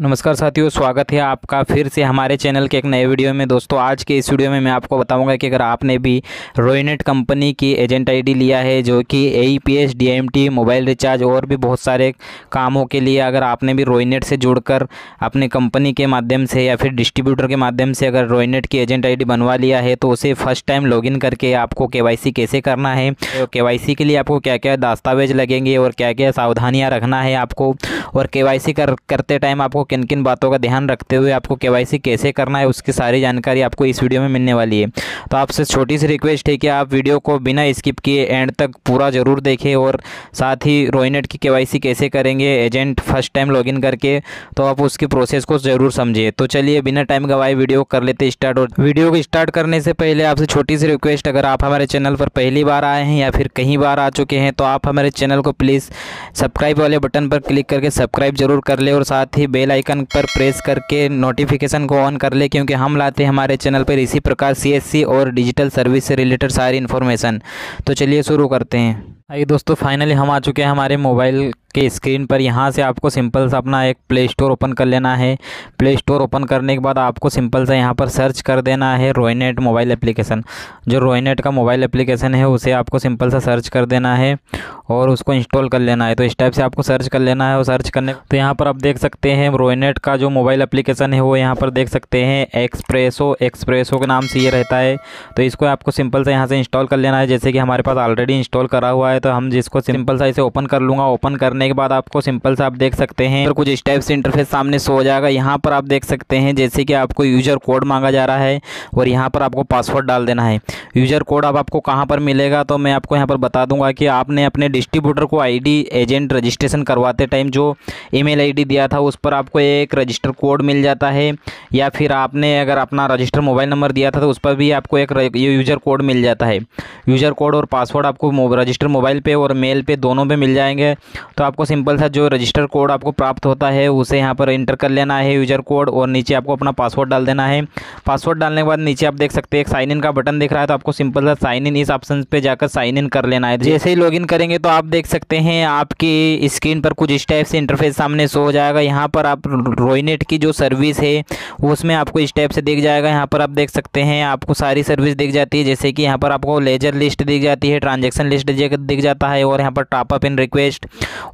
नमस्कार साथियों, स्वागत है आपका फिर से हमारे चैनल के एक नए वीडियो में। दोस्तों, आज के इस वीडियो में मैं आपको बताऊँगा कि अगर आपने भी रोइनेट कंपनी की एजेंट आईडी लिया है, जो कि A P S D M T mobile recharge और भी बहुत सारे कामों के लिए अगर आपने भी रोइनेट से जुड़कर अपने कंपनी के माध्यम से या फिर डिस्ट्रीब्यूटर के माध्यम से अगर रोइनेट की एजेंट आईडी बनवा लिया है तो उसे फ़र्स्ट टाइम लॉगिन करके आपको के कैसे करना है के के लिए आपको क्या क्या दस्तावेज़ लगेंगे और क्या क्या सावधानियाँ रखना है आपको, और के कर, करते टाइम आपको किन किन बातों का ध्यान रखते हुए आपको केवाईसी कैसे करना है, उसकी सारी जानकारी आपको इस वीडियो में मिलने वाली है। तो आपसे छोटी सी रिक्वेस्ट है कि आप वीडियो को बिना स्किप किए एंड तक पूरा ज़रूर देखें और साथ ही रोइनेट की केवाईसी कैसे करेंगे, एजेंट फ़र्स्ट टाइम लॉगिन करके तो आप उसकी प्रोसेस को ज़रूर समझिए तो चलिए बिना टाइम गवाए वीडियो कर लेते स्टार्ट और वीडियो को स्टार्ट करने से पहले आपसे छोटी सी रिक्वेस्ट, अगर आप हमारे चैनल पर पहली बार आए हैं या फिर कहीं बार आ चुके हैं तो आप हमारे चैनल को प्लीज़ सब्सक्राइब वाले बटन पर क्लिक करके सब्सक्राइब ज़रूर कर ले और साथ ही बेल आइकन पर प्रेस करके नोटिफिकेशन को ऑन कर ले, क्योंकि हम लाते हैं हमारे चैनल पर इसी प्रकार सीएससी और डिजिटल सर्विस से रिलेटेड सारी इन्फॉर्मेशन तो चलिए शुरू करते हैं। आइए दोस्तों फाइनली हम आ चुके हैं हमारे मोबाइल के स्क्रीन पर। यहाँ से आपको सिंपल सा अपना एक प्ले स्टोर ओपन कर लेना है। प्ले स्टोर ओपन करने के बाद आपको सिंपल सा यहाँ पर सर्च कर देना है रोइनेट मोबाइल एप्लीकेशन जो रोइनेट का मोबाइल एप्लीकेशन है, उसे आपको सिंपल सा सर्च कर देना है। और उसको इंस्टॉल कर लेना है। तो इस टाइप से आपको सर्च कर लेना है और सर्च करने तो यहाँ पर आप देख सकते हैं रोइनेट का जो मोबाइल एप्लीकेशन है, वो यहाँ पर देख सकते हैं एक्सप्रेसो एक्सप्रेसो के नाम से ये रहता है। तो इसको आपको सिंपल से यहाँ से इंस्टॉल कर लेना है। जैसे कि हमारे पास ऑलरेडी इंस्टॉल करा हुआ है तो हम जिसको सिंपल सा इसे ओपन कर लूँगा ओपन करने के बाद आपको सिंपल सा आप देख सकते हैं। और कुछ इस टाइप से इंटरफेस सामने सो हो जाएगा। यहाँ पर आप देख सकते हैं, जैसे कि आपको यूज़र कोड मांगा जा रहा है और यहाँ पर आपको पासवर्ड डाल देना है। यूज़र कोड अब आपको कहाँ पर मिलेगा तो मैं आपको यहाँ पर बता दूँगा कि आपने अपने डिस्ट्रीब्यूटर को आईडी एजेंट रजिस्ट्रेशन करवाते टाइम जो ईमेल आईडी दिया था, उस पर आपको एक रजिस्टर कोड मिल जाता है, या फिर आपने अगर अपना रजिस्टर मोबाइल नंबर दिया था तो उस पर भी आपको एक यूज़र कोड मिल जाता है। यूज़र कोड और पासवर्ड आपको रजिस्टर मोबाइल पे और मेल पे दोनों पे मिल जाएँगे। तो आपको सिंपल सा जो रजिस्टर कोड आपको प्राप्त होता है, उसे यहाँ पर इंटर कर लेना है यूज़र कोड और नीचे आपको अपना पासवर्ड डाल देना है। पासवर्ड डालने के बाद नीचे आप देख सकते हैं, एक साइन इन का बटन दिख रहा है तो आपको सिंपल सा साइन इन इस ऑप्शन पे जाकर साइन इन कर लेना है। जैसे ही लॉगिन करेंगे तो आप देख सकते हैं, आपकी स्क्रीन पर कुछ इस टाइप से इंटरफेस सामने शो हो जाएगा। यहाँ पर आप रोइनेट की जो सर्विस है, उसमें आपको इस टाइप से दिख जाएगा। यहाँ पर आप देख सकते हैं, आपको सारी सर्विस दिख जाती है। जैसे कि यहाँ पर आपको लेजर लिस्ट दिख जाती है ट्रांजेक्शन लिस्ट दिख जाता है और यहाँ पर टॉपअप इन रिक्वेस्ट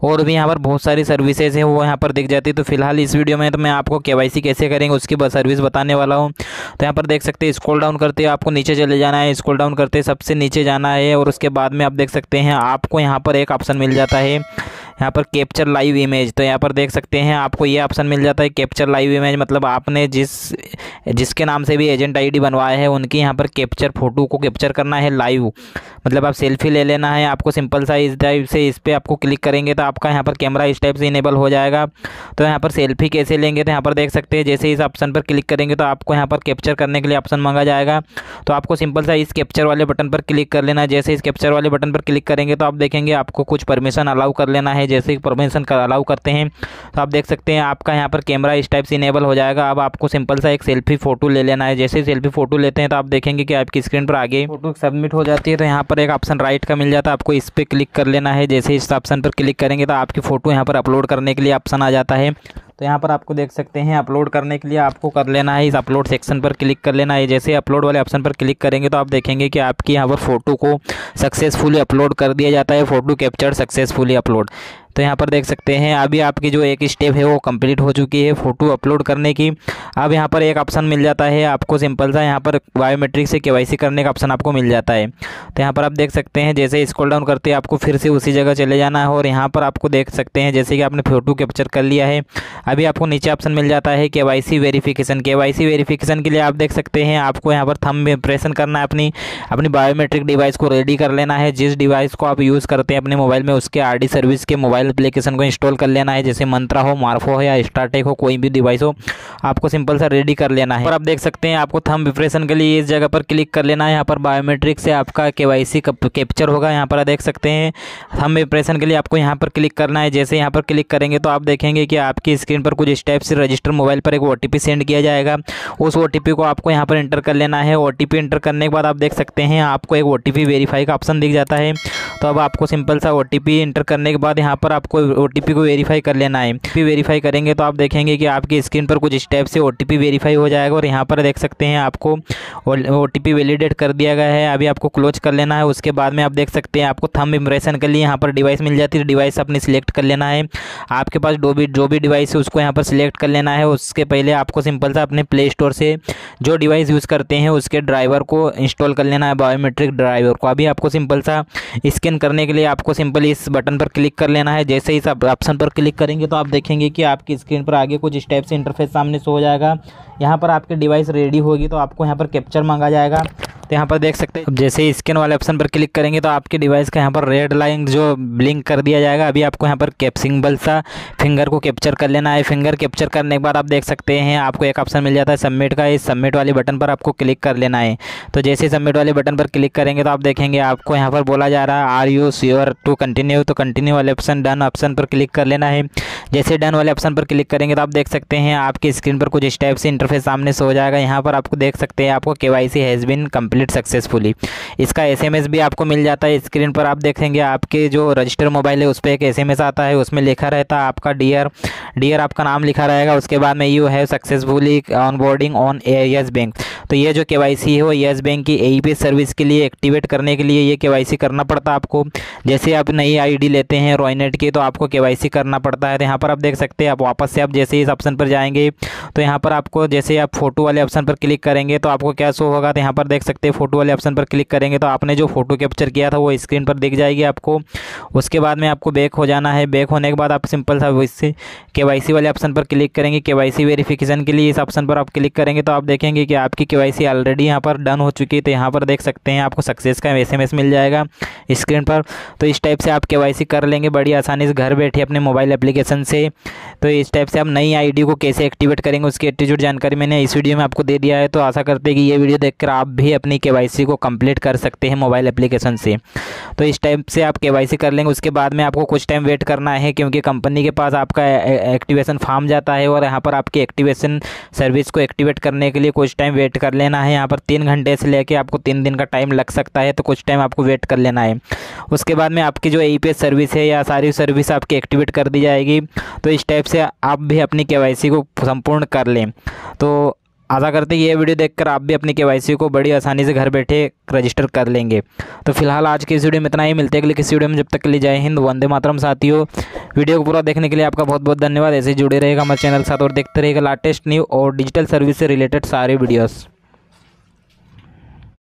और भी यहाँ पर बहुत सारी सर्विसेज़ हैं, वो यहाँ पर दिख जाती है। तो फ़िलहाल इस वीडियो में तो मैं आपको के कैसे करेंगे, उसकी सर्विस बताने वाला हूँ। तो यहाँ पर देख सकते हैं स्क्रॉल डाउन करते आपको नीचे चले जाना है। स्क्रॉल डाउन करते सबसे नीचे जाना है और उसके बाद में आप देख सकते हैं, आपको यहाँ पर एक ऑप्शन मिल जाता है। यहाँ पर कैप्चर लाइव इमेज तो यहाँ पर देख सकते हैं आपको ये ऑप्शन मिल जाता है कैप्चर लाइव इमेज मतलब आपने जिस, जिसके नाम से भी एजेंट आईडी बनवाया है, उनकी यहाँ पर कैप्चर फ़ोटो को कैप्चर करना है लाइव मतलब आप सेल्फी ले लेना है, आपको सिंपल सा इस टाइप से इस पर आपको क्लिक करेंगे तो आपका यहाँ पर कैमरा इस टाइप से इनेबल हो जाएगा। तो यहाँ पर सेल्फी कैसे लेंगे तो यहाँ पर देख सकते हैं, जैसे इस ऑप्शन पर क्लिक करेंगे तो आपको यहाँ पर कैप्चर करने के लिए ऑप्शन मांगा जाएगा। तो आपको सिंपल सा इस कैप्चर वाले बटन पर क्लिक कर लेना है, जैसे इस कैप्चर वाले बटन पर क्लिक करेंगे तो आप देखेंगे आपको कुछ परमिशन अलाउ कर लेना है जैसे परमिशन कर अलाउ करते हैं। तो आप देख सकते हैं, आपका यहाँ पर कैमरा इस टाइप से इनेबल हो जाएगा। अब आपको सिंपल सा एक सेल्फी फ़ोटो ले लेना है। जैसे सेल्फी फ़ोटो लेते हैं तो आप देखेंगे कि आपकी स्क्रीन पर आगे फ़ोटो सबमिट हो जाती है। तो यहाँ पर एक ऑप्शन राइट का मिल जाता है। आपको इस पर क्लिक कर लेना है। जैसे इस ऑप्शन पर क्लिक करेंगे तो आपकी फ़ोटो यहाँ पर अपलोड करने के लिए ऑप्शन आ जाता है। तो यहाँ पर आपको देख सकते हैं अपलोड करने के लिए आपको कर लेना है, इस अपलोड सेक्शन पर क्लिक कर लेना है। जैसे अपलोड वाले ऑप्शन पर क्लिक करेंगे तो आप देखेंगे कि आपकी यहाँ पर फ़ोटो को सक्सेसफुली अपलोड कर दिया जाता है फ़ोटो कैप्चर सक्सेसफुली अपलोड तो यहाँ पर देख सकते हैं, अभी आपकी जो एक स्टेप है वो कंप्लीट हो चुकी है फ़ोटो अपलोड करने की। अब यहाँ पर एक ऑप्शन मिल जाता है, आपको सिंपल सा यहाँ पर बायोमेट्रिक से के करने का ऑप्शन आपको मिल जाता है। तो यहाँ पर आप देख सकते हैं, जैसे स्क्रॉल डाउन करते हैं, आपको फिर से उसी जगह चले जाना है और यहाँ पर आपको देख सकते हैं, जैसे कि आपने फ़ोटो कैप्चर कर लिया है। अभी आपको नीचे ऑप्शन मिल जाता है के वेरिफिकेशन के वेरिफिकेशन के लिए आप देख सकते हैं, आपको यहाँ पर थम प्रेसन करना है अपनी अपनी बायोमेट्रिक डिवाइस को रेडी कर लेना है। जिस डिवाइस को आप यूज़ करते हैं अपने मोबाइल में, उसके आर सर्विस के मोबाइल मोबाइल एप्लीकेशन को इंस्टॉल कर लेना है, जैसे मंत्रा हो, मार्फो हो या स्टारटेक हो, कोई भी डिवाइस हो, आपको सिंपल सा रेडी कर लेना है। और आप देख सकते हैं, आपको थम विप्रेशन के लिए इस जगह पर क्लिक कर लेना है। यहाँ पर बायोमेट्रिक से आपका केवाईसी कैप्चर होगा। यहाँ पर देख सकते हैं थम विप्रेशन के लिए आपको यहाँ पर क्लिक करना है। जैसे यहाँ पर क्लिक करेंगे तो आप देखेंगे कि आपकी स्क्रीन पर कुछ स्टेप से रजिस्टर मोबाइल पर एक ओ सेंड किया जाएगा। उस ओटीपी को आपको यहाँ पर इंटर कर लेना है। ओ इंटर करने के बाद आप देख सकते हैं, आपको एक ओटीपी वेरीफाई का ऑप्शन दिख जाता है। तो अब आपको सिंपल सा ओ इंटर करने के बाद यहाँ पर आपको ओटीपी को वेरीफाई कर लेना है। वेरीफाई करेंगे तो आप देखेंगे कि आपकी स्क्रीन पर कुछ स्टेप से ओटीपी वेरीफाई हो जाएगा और यहाँ पर देख सकते हैं आपको ओ टी वैलिडेट कर दिया गया है। अभी आपको क्लोज कर लेना है। उसके बाद में आप देख सकते हैं आपको थम इम्प्रेशन के लिए यहाँ पर डिवाइस मिल जाती है। डिवाइस अपनी सिलेक्ट कर लेना है। आपके पास जो भी जो भी डिवाइस है उसको यहाँ पर सिलेक्ट कर लेना है। उसके पहले आपको सिंपल सा अपने प्ले स्टोर से जो डिवाइस यूज़ करते हैं उसके ड्राइवर को इंस्टॉल कर लेना है। बायोमेट्रिक ड्राइवर को। अभी आपको सिंपल सा स्कैन करने के लिए आपको सिंपल इस बटन पर क्लिक कर लेना है। जैसे ही इस ऑप्शन पर क्लिक करेंगे तो आप देखेंगे कि आपकी स्क्रीन पर आगे कुछ स्टेप से इंटरफेस सामने से हो जाएगा। यहाँ पर आपकी डिवाइस रेडी होगी तो आपको यहाँ पर कैप्चर मांगा जाएगा। तो यहाँ पर देख सकते हैं जैसे ही स्कैन वाले ऑप्शन पर क्लिक करेंगे तो आपके डिवाइस का यहाँ पर रेड लाइन जो ब्लिंक कर दिया जाएगा, अभी आपको यहाँ पर कैप सिंबल सा फिंगर को कैप्चर कर लेना है। फिंगर कैप्चर करने के बाद आप देख सकते हैं, आपको एक ऑप्शन मिल जाता है सबमिट का, इस सबमिट वाले बटन पर आपको क्लिक कर लेना है। तो जैसे सबमिट वाले बटन पर क्लिक करेंगे तो आप देखेंगे, आपको यहाँ पर बोला जा रहा है are you sure to continue तो कंटिन्यू वाले ऑप्शन डन ऑप्शन पर क्लिक कर लेना है। जैसे डन वाले ऑप्शन पर क्लिक करेंगे तो आप देख सकते हैं, आपकी स्क्रीन पर कुछ स्टेप से इंटरफेस सामने से हो जाएगा। यहाँ पर आपको देख सकते हैं, आपको K Y C has been complete successfully इसका एस एम एस भी आपको मिल जाता है स्क्रीन पर, आप देखेंगे आपके जो रजिस्टर मोबाइल है, उस पर एक एस एम एस आता है, उसमें लिखा रहता है आपका डियर डियर आपका नाम लिखा रहेगा, उसके बाद में you have successfully onboarding on Yes bank तो ये जो के वाई है, वो येस बैंक की ए पी सर्विस के लिए एक्टिवेट करने के लिए ये के वाई सी करना पड़ता है आपको। जैसे आप नई आईडी लेते हैं रॉयनेट की तो आपको के वाई सी करना पड़ता है तो यहाँ पर आप देख सकते हैं, आप वापस से आप जैसे इस ऑप्शन पर जाएँगे तो यहाँ पर आपको जैसे आप फ़ोटो वाले ऑप्शन पर क्लिक करेंगे तो आपको क्या शो होगा तो यहाँ पर देख सकते हैं फ़ोटो वाले ऑप्शन पर क्लिक करेंगे तो आपने जो फ़ोटो कैप्चर किया था वो स्क्रीन पर दिख जाएगी आपको। उसके बाद में आपको बैक हो जाना है। बैक होने के बाद आप सिंपल सा इससे के वाले ऑप्शन पर क्लिक करेंगे। के वेरिफिकेशन के लिए इस ऑप्शन पर आप क्लिक करेंगे तो आप देखेंगे कि आपकी के ऑलरेडी यहाँ पर डन हो चुकी है तो यहाँ पर देख सकते हैं, आपको सक्सेस का एसएमएस मिल जाएगा। स्क्रीन पर। तो इस टाइप से आप के कर लेंगे, बड़ी आसानी से घर बैठे अपने मोबाइल एप्लीकेशन से। तो इस टाइप से आप नई आईडी को कैसे एक्टिवेट करेंगे, उसकी एटीट्यूड जानकारी मैंने इस वीडियो में आपको दे दिया है। तो आशा करते हैं कि ये वीडियो देखकर आप भी अपनी के को कंप्लीट कर सकते हैं मोबाइल एप्लीकेशन से। तो इस टाइप से आप के कर लेंगे, उसके बाद में आपको कुछ टाइम वेट करना है, क्योंकि कंपनी के पास आपका एक्टिवेशन फॉर्म जाता है और यहाँ पर आपकी एक्टिवेशन सर्विस को एक्टिवेट करने के लिए कुछ टाइम वेट कर लेना है। यहाँ पर तीन घंटे से लेके आपको तीन दिन का टाइम लग सकता है तो कुछ टाइम आपको वेट कर लेना है। उसके बाद में आपकी जो ए सर्विस है या सारी सर्विस आपकी एक्टिवेट कर दी जाएगी। तो इस टाइप से आप भी अपनी केवाईसी को संपूर्ण कर लें। तो आशा करते हैं ये वीडियो देखकर आप भी अपनी केवाईसी को बड़ी आसानी से घर बैठे रजिस्टर कर लेंगे। तो फ़िलहाल आज की इस वीडियो में इतना ही। मिलते हैं अगले किसी वीडियो में। जब तक के लिए जय हिंद, वंदे मातरम साथियों। वीडियो को पूरा देखने के लिए आपका बहुत बहुत धन्यवाद। ऐसे जुड़े रहेगा हमारे चैनल साथ और देखते रहेगा लाटेस्ट न्यू और डिजिटल सर्विस से रिलेटेड सारे वीडियोज़